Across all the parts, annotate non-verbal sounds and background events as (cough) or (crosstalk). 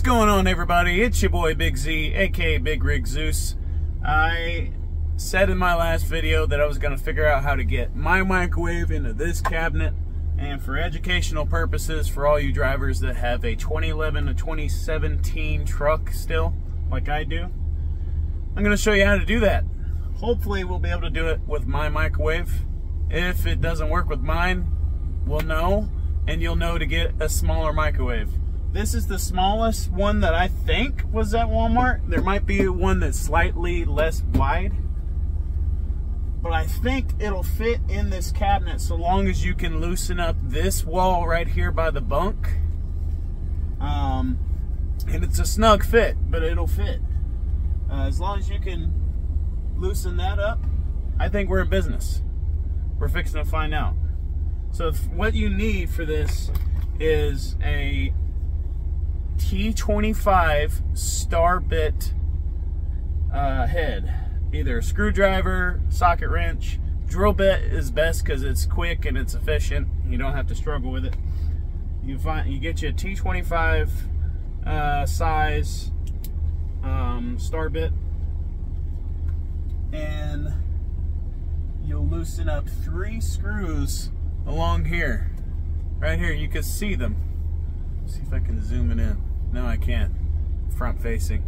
What's going on, everybody? It's your boy Big Z, aka Big Rig Zeus. I said in my last video that I was going to figure out how to get my microwave into this cabinet, and for educational purposes, for all you drivers that have a 2011 to 2017 truck still, like I do, I'm going to show you how to do that. Hopefully, we'll be able to do it with my microwave. If it doesn't work with mine, we'll know, and you'll know to get a smaller microwave. This is the smallest one that I think was at Walmart. There might be one that's slightly less wide. But I think it'll fit in this cabinet so long as you can loosen up this wall right here by the bunk. Um, and it's a snug fit, but it'll fit. Uh, as long as you can loosen that up, I think we're in business. We're fixing to find out. So what you need for this is a T25 star bit uh, head. Either a screwdriver, socket wrench. Drill bit is best because it's quick and it's efficient. You don't have to struggle with it. You find you get you a T25 uh, size um, star bit, and you'll loosen up three screws along here. Right here, you can see them. Let's see if I can zoom it in. No, I can't. Front facing.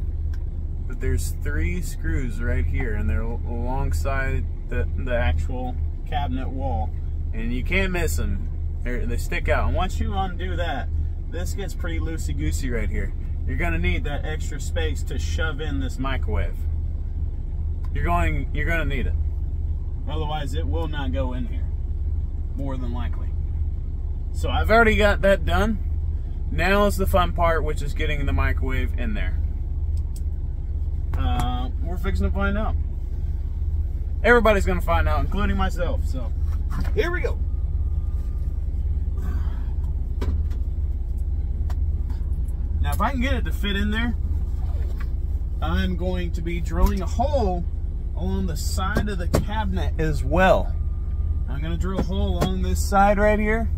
But there's three screws right here, and they're alongside the, the actual cabinet wall. And you can't miss them. They're, they stick out. And once you undo that, this gets pretty loosey-goosey right here. You're gonna need that extra space to shove in this microwave. You're going, you're gonna need it. Otherwise, it will not go in here, more than likely. So I've already got that done. Now is the fun part, which is getting the microwave in there. Uh, we're fixing to find out. Everybody's going to find out, including myself. So, here we go. Now, if I can get it to fit in there, I'm going to be drilling a hole along the side of the cabinet as well. I'm going to drill a hole along this side right here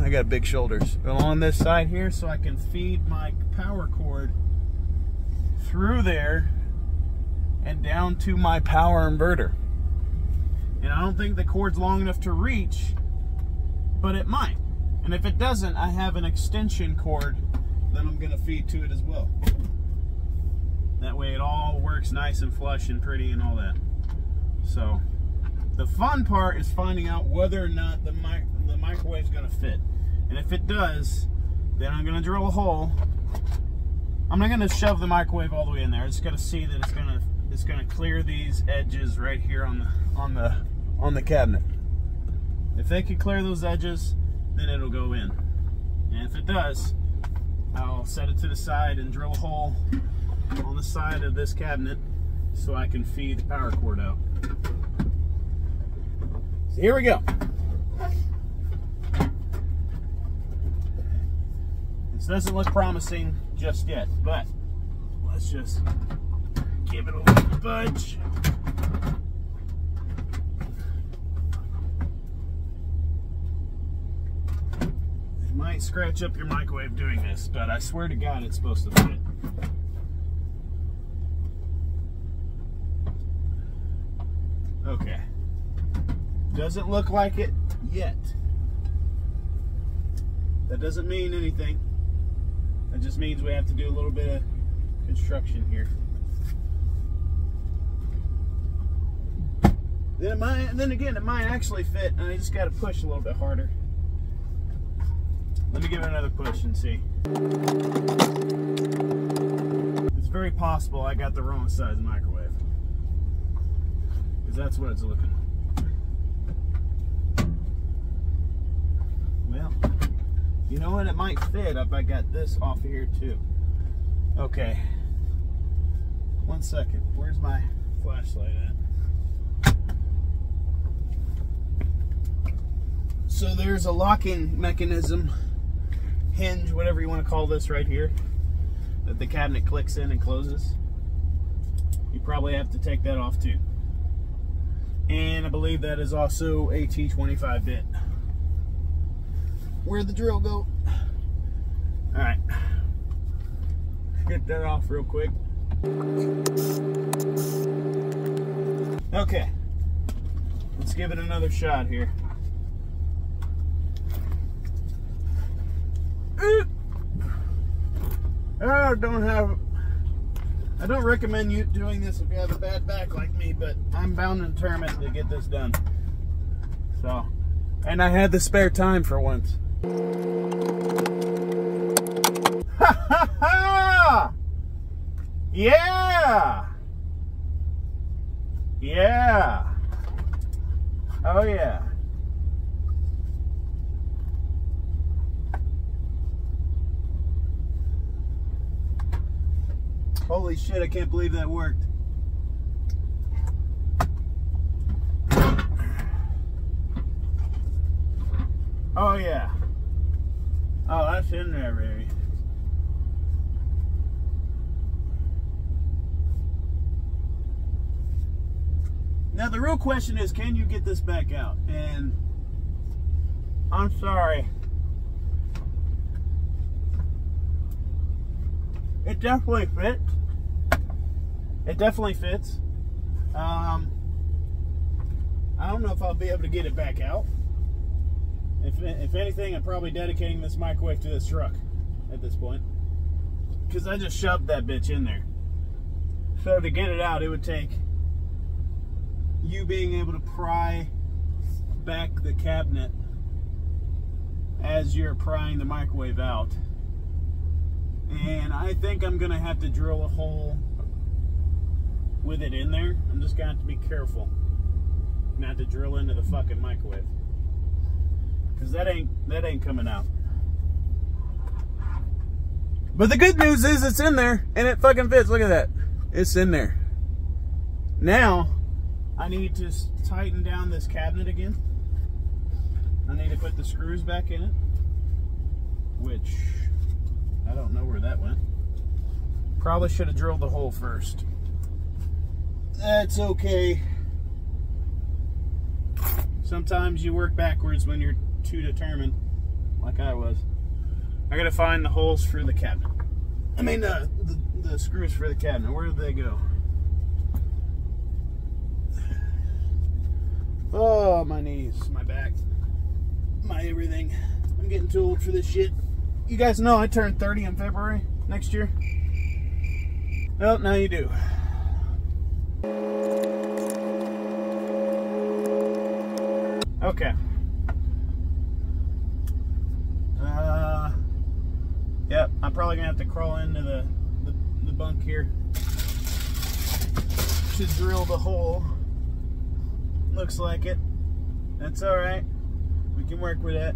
I got big shoulders. Along this side here so I can feed my power cord through there and down to my power inverter. And I don't think the cord's long enough to reach, but it might. And if it doesn't, I have an extension cord that I'm gonna feed to it as well. That way it all works nice and flush and pretty and all that. So the fun part is finding out whether or not the, mic microwave's gonna fit. And if it does, then I'm gonna drill a hole. I'm not gonna shove the microwave all the way in there. Just gonna see that it's gonna it's gonna clear these edges right here on the on the on the cabinet. If they can clear those edges, then it'll go in. And if it does, I'll set it to the side and drill a hole on the side of this cabinet so I can feed the power cord out. So here we go. Doesn't look promising just yet, but let's just give it a little budge. It might scratch up your microwave doing this, but I swear to God it's supposed to fit. Okay. Doesn't look like it yet. That doesn't mean anything. That just means we have to do a little bit of construction here. Then it might, then again, it might actually fit, and I just got to push a little bit harder. Let me give it another push and see. It's very possible I got the wrong size microwave. Because that's what it's looking like. You know what? It might fit if I got this off of here too. Okay. One second. Where's my flashlight at? So there's a locking mechanism, hinge, whatever you want to call this right here, that the cabinet clicks in and closes. You probably have to take that off too. And I believe that is also a T25 bit. Where'd the drill go? All right. get that off real quick. Okay. Let's give it another shot here. I don't have I don't recommend you doing this if you have a bad back like me, but I'm bound and determined to get this done. So, and I had the spare time for once. Ha ha ha! Yeah! Yeah! Oh yeah. Holy shit, I can't believe that worked. Oh yeah. In there, baby. Now the real question is, can you get this back out? And I'm sorry. It definitely fits. It definitely fits. Um, I don't know if I'll be able to get it back out. If, if anything, I'm probably dedicating this microwave to this truck at this point. Because I just shoved that bitch in there. So to get it out, it would take you being able to pry back the cabinet as you're prying the microwave out. And I think I'm going to have to drill a hole with it in there. I'm just going to have to be careful not to drill into the fucking microwave. Cause that ain't that ain't coming out. But the good news is it's in there and it fucking fits. Look at that. It's in there. Now, I need to tighten down this cabinet again. I need to put the screws back in it. Which, I don't know where that went. Probably should have drilled the hole first. That's okay. Sometimes you work backwards when you're too determined, like I was. I gotta find the holes for the cabinet. I mean, uh, the, the screws for the cabinet. Where did they go? Oh, my knees, my back, my everything. I'm getting too old for this shit. You guys know I turned 30 in February next year. Well, now you do. Okay. Uh, yep, I'm probably gonna have to crawl into the, the, the bunk here to drill the hole. Looks like it. That's alright. We can work with that.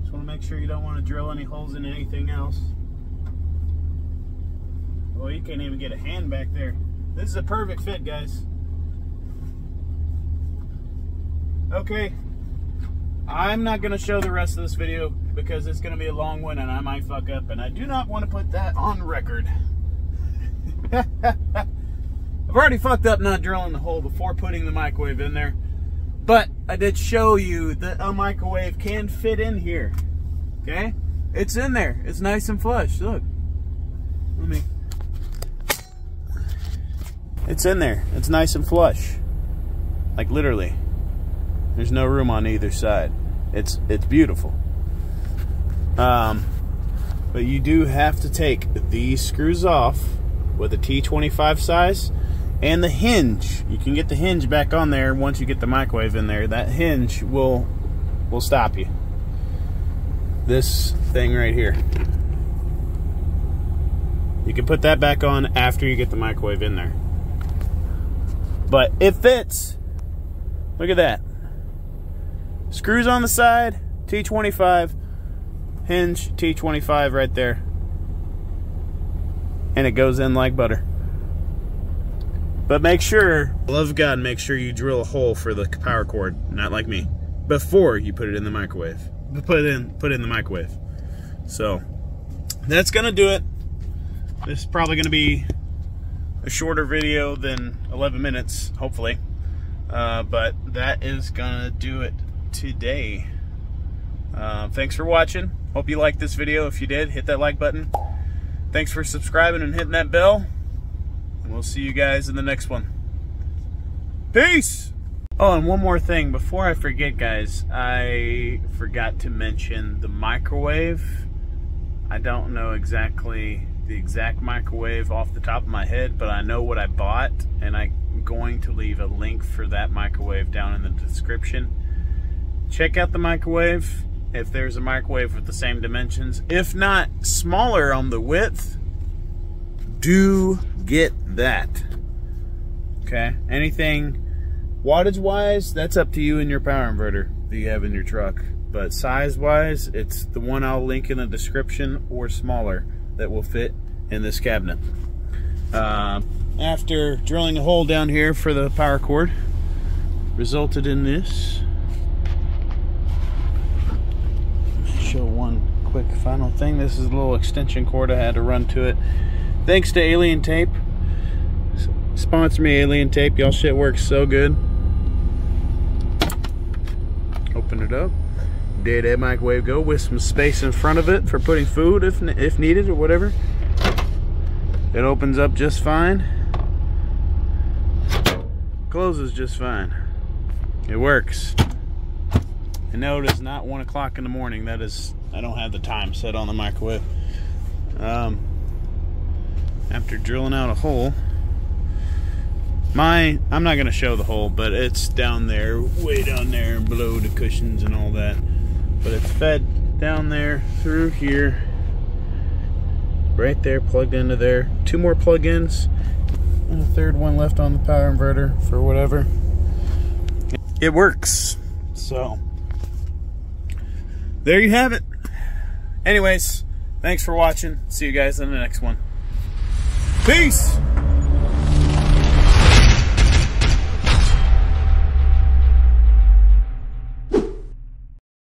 Just want to make sure you don't want to drill any holes in anything else. Well, you can't even get a hand back there. This is a perfect fit, guys. Okay. I'm not going to show the rest of this video because it's going to be a long one and I might fuck up, and I do not want to put that on record. (laughs) I've already fucked up not drilling the hole before putting the microwave in there, but I did show you that a microwave can fit in here. Okay? It's in there. It's nice and flush. Look. Let me it's in there. It's nice and flush. Like literally. There's no room on either side. It's it's beautiful. Um, but you do have to take these screws off with a T25 size and the hinge. You can get the hinge back on there once you get the microwave in there. That hinge will will stop you. This thing right here. You can put that back on after you get the microwave in there. But it fits. Look at that. Screws on the side, T25, hinge T25 right there. And it goes in like butter. But make sure, love God, make sure you drill a hole for the power cord, not like me, before you put it in the microwave. Put it in, put it in the microwave. So, that's gonna do it. This is probably gonna be a shorter video than 11 minutes, hopefully. Uh, but that is gonna do it today. Uh, thanks for watching. Hope you liked this video. If you did, hit that like button. Thanks for subscribing and hitting that bell. And we'll see you guys in the next one. Peace! Oh, and one more thing. Before I forget, guys, I forgot to mention the microwave. I don't know exactly the exact microwave off the top of my head, but I know what I bought, and I'm going to leave a link for that microwave down in the description. Check out the microwave if there's a microwave with the same dimensions. If not smaller on the width, do get that. Okay, anything wattage wise, that's up to you and your power inverter that you have in your truck. But size wise, it's the one I'll link in the description or smaller that will fit in this cabinet. Uh, after drilling a hole down here for the power cord, resulted in this. Show one quick final thing. This is a little extension cord I had to run to it. Thanks to Alien Tape. Sponsor me, Alien Tape. Y'all shit works so good. Open it up dead air microwave go with some space in front of it for putting food if, if needed or whatever. It opens up just fine. Closes just fine. It works. And no, it is not one o'clock in the morning. That is, I don't have the time set on the microwave. Um, after drilling out a hole, my, I'm not going to show the hole, but it's down there, way down there below the cushions and all that but it's fed down there through here right there plugged into there two more plug-ins and a third one left on the power inverter for whatever it works so there you have it. Anyways thanks for watching. See you guys in the next one. Peace